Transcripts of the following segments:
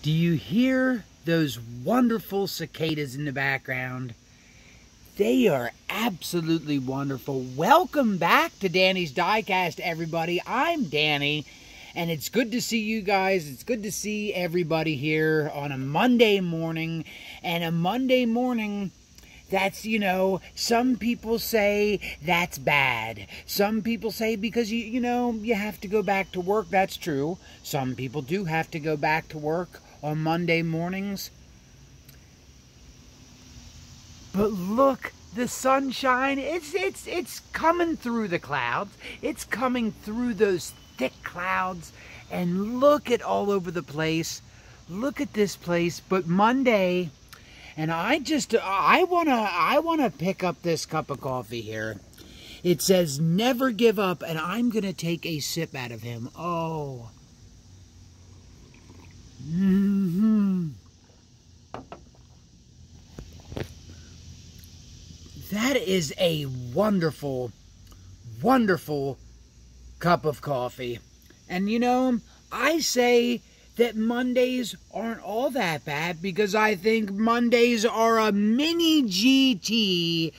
Do you hear those wonderful cicadas in the background? They are absolutely wonderful. Welcome back to Danny's Diecast, everybody. I'm Danny, and it's good to see you guys. It's good to see everybody here on a Monday morning. And a Monday morning that's you know some people say that's bad some people say because you you know you have to go back to work that's true some people do have to go back to work on Monday mornings but look the sunshine it's it's it's coming through the clouds it's coming through those thick clouds and look at all over the place look at this place but Monday and I just, I want to, I want to pick up this cup of coffee here. It says never give up, and I'm going to take a sip out of him. Oh. Mm-hmm. That is a wonderful, wonderful cup of coffee. And you know, I say that Mondays aren't all that bad because I think Mondays are a mini GT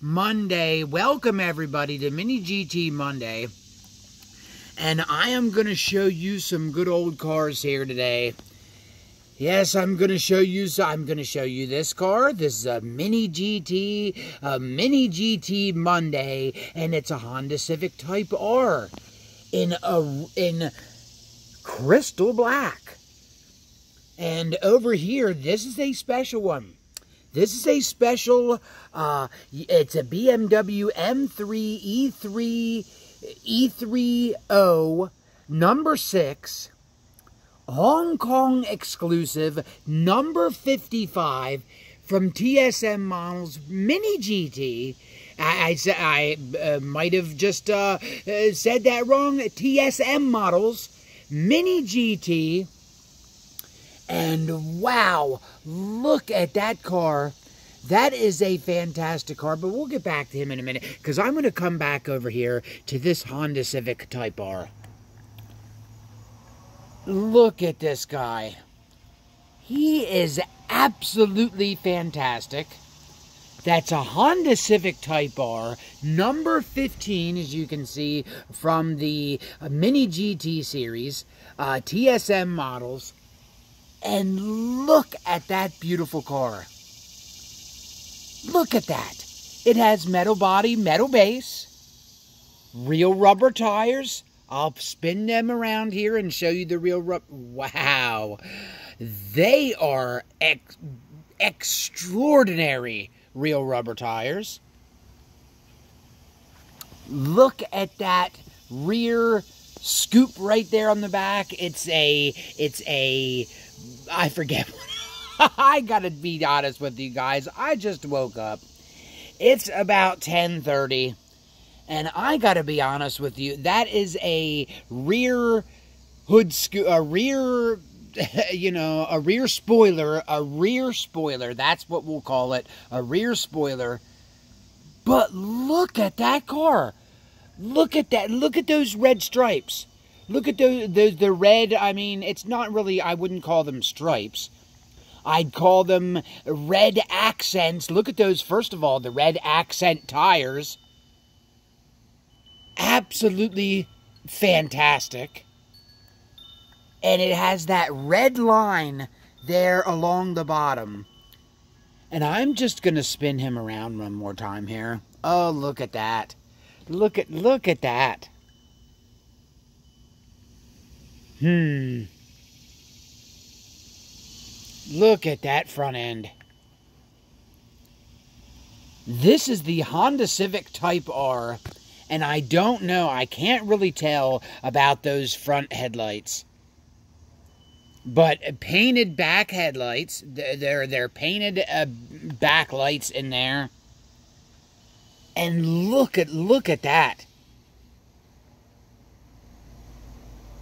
Monday. Welcome everybody to Mini GT Monday. And I am going to show you some good old cars here today. Yes, I'm going to show you, I'm going to show you this car. This is a Mini GT, a Mini GT Monday, and it's a Honda Civic Type R in a, in crystal black. And over here, this is a special one. This is a special, uh, it's a BMW M3 E3 E30 number 6 Hong Kong exclusive number 55 from TSM Models Mini GT. I, I, I uh, might have just uh, uh, said that wrong. TSM Models Mini GT. And wow, look at that car. That is a fantastic car, but we'll get back to him in a minute because I'm going to come back over here to this Honda Civic Type R. Look at this guy. He is absolutely fantastic. That's a Honda Civic Type R, number 15, as you can see from the Mini GT series, uh, TSM models. And look at that beautiful car. Look at that. It has metal body, metal base, real rubber tires. I'll spin them around here and show you the real rubber. Wow. They are ex extraordinary real rubber tires. Look at that rear scoop right there on the back. It's a, it's a, I forget. I gotta be honest with you guys. I just woke up. It's about 1030. And I gotta be honest with you. That is a rear hood a rear you know, a rear spoiler, a rear spoiler. That's what we'll call it, a rear spoiler. But look at that car. Look at that. Look at those red stripes. Look at those, the, the red, I mean, it's not really, I wouldn't call them stripes. I'd call them red accents. Look at those, first of all, the red accent tires. Absolutely fantastic and it has that red line there along the bottom. And I'm just going to spin him around one more time here. Oh, look at that. Look at look at that. Hmm. Look at that front end. This is the Honda Civic Type R, and I don't know, I can't really tell about those front headlights. But painted back headlights, they're, they're painted uh, backlights in there. And look at, look at that.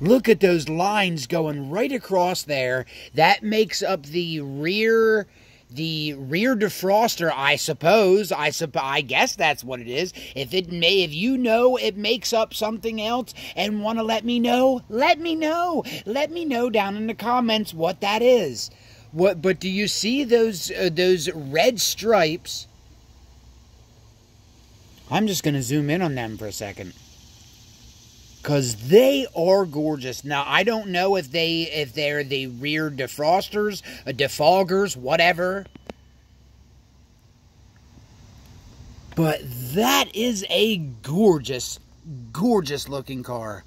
Look at those lines going right across there. That makes up the rear, the rear defroster, I suppose. I supp- I guess that's what it is. If it may, if you know it makes up something else and want to let me know, let me know. Let me know down in the comments what that is. What? But do you see those uh, those red stripes? I'm just gonna zoom in on them for a second because they are gorgeous. Now I don't know if they if they're the rear defrosters, uh, defoggers, whatever. But that is a gorgeous, gorgeous looking car.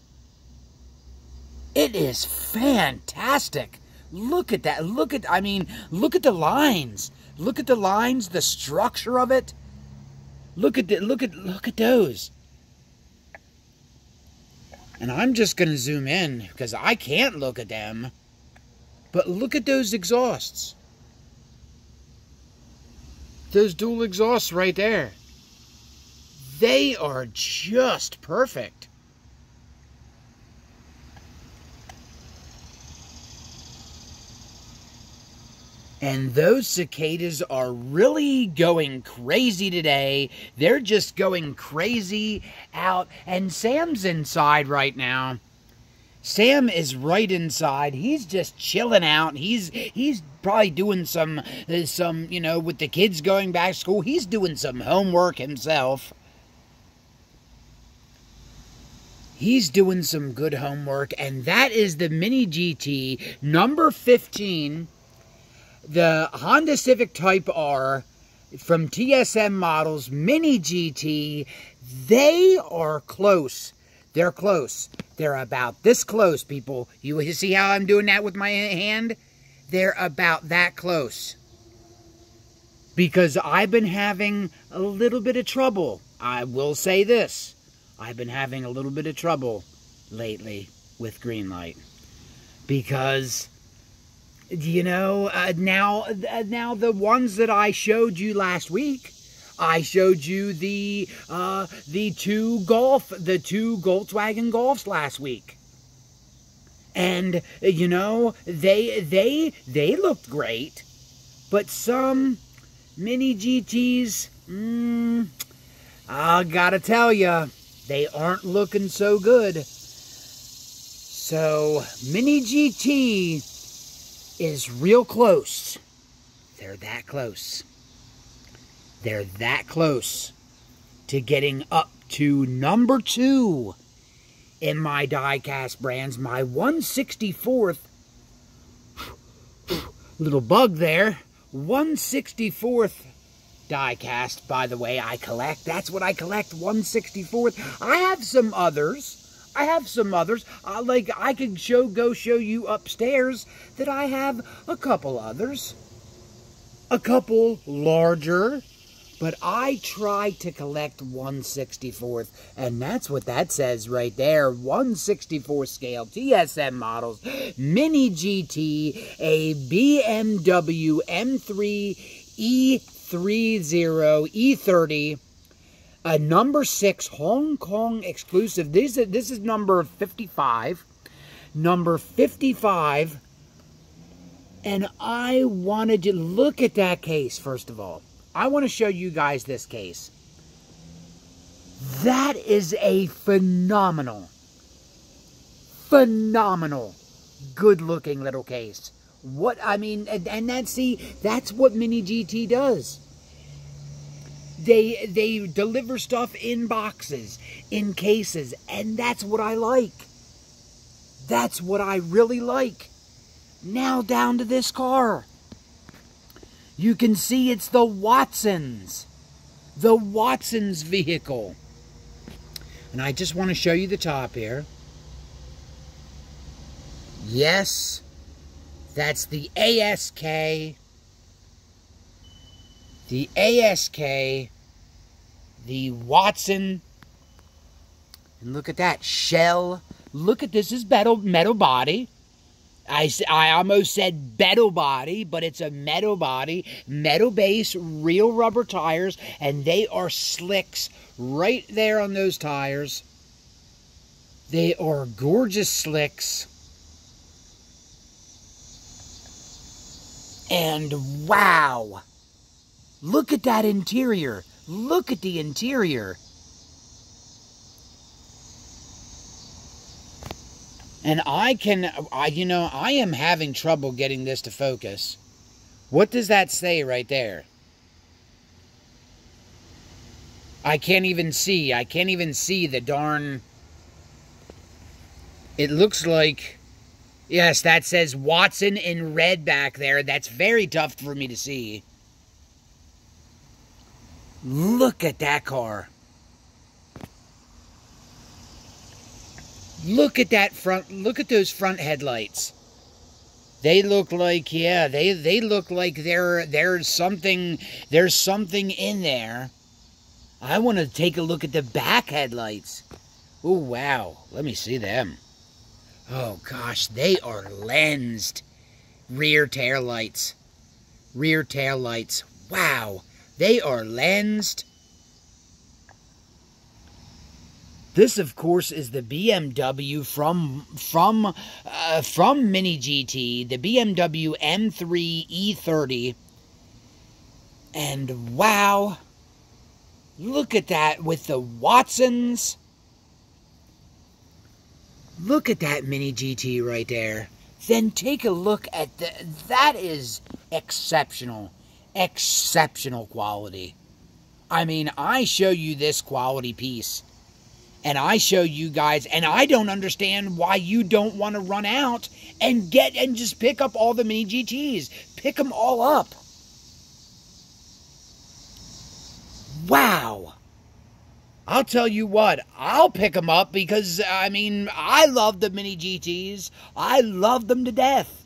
It is fantastic. Look at that. Look at I mean, look at the lines. Look at the lines, the structure of it. Look at the look at look at those. And I'm just going to zoom in because I can't look at them. But look at those exhausts. Those dual exhausts right there. They are just perfect. And those cicadas are really going crazy today. They're just going crazy out. And Sam's inside right now. Sam is right inside. He's just chilling out. He's he's probably doing some uh, some you know with the kids going back to school. He's doing some homework himself. He's doing some good homework, and that is the Mini GT number 15 the Honda Civic Type R from TSM models, Mini GT, they are close. They're close. They're about this close, people. You see how I'm doing that with my hand? They're about that close. Because I've been having a little bit of trouble. I will say this. I've been having a little bit of trouble lately with Greenlight. Because you know, uh, now uh, now the ones that I showed you last week, I showed you the uh, the two golf the two Volkswagen Golfs last week. And you know, they they they looked great, but some mini GTs, mm, I gotta tell you, they aren't looking so good. So, Mini GT is real close. They're that close. They're that close to getting up to number two in my diecast brands. My 164th little bug there. 164th diecast, by the way, I collect. That's what I collect, 164th. I have some others I have some others. Uh, like I could show go show you upstairs that I have a couple others. A couple larger. But I try to collect 164th, and that's what that says right there. 164 scale TSM models, Mini GT, a BMW M3 E30, E30, a number six Hong Kong exclusive. This is, this is number 55. Number 55. And I wanted to look at that case, first of all. I want to show you guys this case. That is a phenomenal, phenomenal, good looking little case. What, I mean, and, and that's, see, that's what Mini GT does. They they deliver stuff in boxes, in cases, and that's what I like. That's what I really like. Now down to this car. You can see it's the Watsons. The Watsons vehicle. And I just want to show you the top here. Yes, that's the ASK the ASK, the Watson, and look at that, shell. Look at this, is metal, metal body. I, I almost said metal body, but it's a metal body, metal base, real rubber tires, and they are slicks right there on those tires. They are gorgeous slicks. And wow! Look at that interior. Look at the interior. And I can, I, you know, I am having trouble getting this to focus. What does that say right there? I can't even see. I can't even see the darn... It looks like... Yes, that says Watson in red back there. That's very tough for me to see. Look at that car. Look at that front, look at those front headlights. They look like, yeah, they, they look like there, there's something, there's something in there. I want to take a look at the back headlights. Oh, wow. Let me see them. Oh, gosh, they are lensed rear tail lights. Rear tail lights. Wow. They are lensed. This, of course, is the BMW from from uh, from Mini GT, the BMW M3 E30. And wow, look at that with the Watsons. Look at that Mini GT right there. Then take a look at the. That is exceptional exceptional quality. I mean, I show you this quality piece and I show you guys, and I don't understand why you don't want to run out and get and just pick up all the mini GTs. Pick them all up. Wow. I'll tell you what, I'll pick them up because, I mean, I love the mini GTs. I love them to death.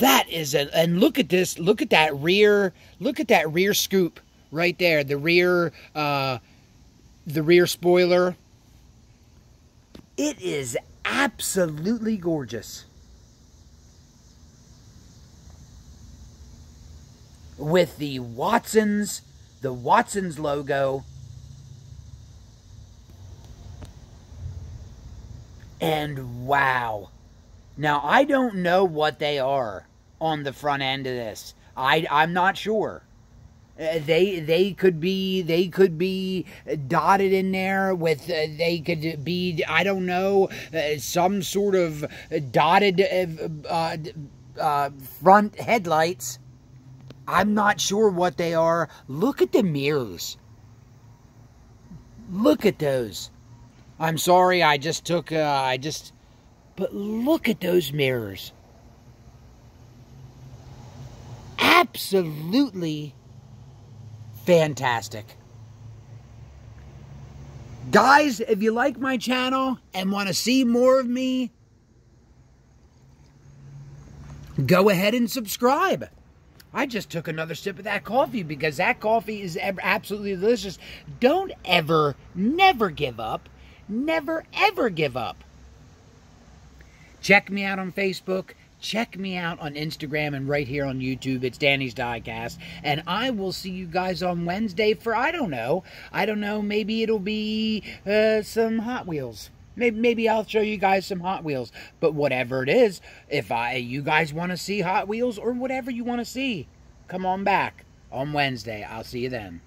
That is a, and look at this, look at that rear, look at that rear scoop right there. The rear, uh, the rear spoiler. It is absolutely gorgeous. With the Watsons, the Watsons logo. And wow. Now, I don't know what they are on the front end of this. I, I'm not sure. Uh, they they could be they could be dotted in there with uh, they could be I don't know uh, some sort of dotted uh, uh, front headlights. I'm not sure what they are. Look at the mirrors. Look at those. I'm sorry, I just took I just but look at those mirrors. Absolutely fantastic. Guys, if you like my channel and want to see more of me, go ahead and subscribe. I just took another sip of that coffee because that coffee is absolutely delicious. Don't ever, never give up. Never, ever give up. Check me out on Facebook. Check me out on Instagram and right here on YouTube. It's Danny's Diecast. And I will see you guys on Wednesday for, I don't know. I don't know. Maybe it'll be uh, some Hot Wheels. Maybe, maybe I'll show you guys some Hot Wheels. But whatever it is, if I you guys want to see Hot Wheels or whatever you want to see, come on back on Wednesday. I'll see you then.